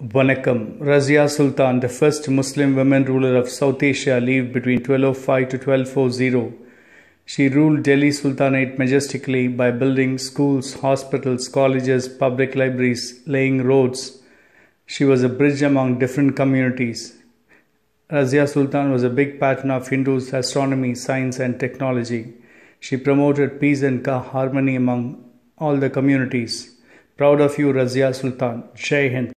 Vanakkam. Razia Sultan, the first Muslim woman ruler of South Asia, lived between 1205 to 1240. She ruled Delhi Sultanate majestically by building schools, hospitals, colleges, public libraries, laying roads. She was a bridge among different communities. Razia Sultan was a big patron of Hindus' astronomy, science, and technology. She promoted peace and harmony among all the communities. Proud of you, Razia Sultan. Jai Hind.